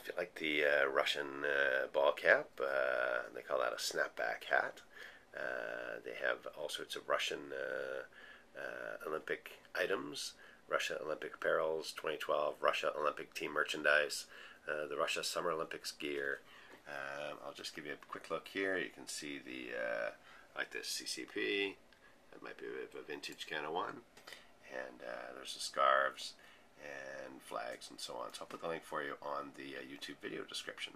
If you like the uh, Russian uh, ball cap, uh, they call that a snapback hat. Uh, they have all sorts of Russian uh, uh, Olympic items, Russia Olympic apparels, 2012 Russia Olympic team merchandise, the Russia Summer Olympics gear. Um, I'll just give you a quick look here. You can see the like this CCCP. That might be a, a vintage kind of one. And there's the scarves and flags and so on. So I'll put the link for you on the uh, YouTube video description.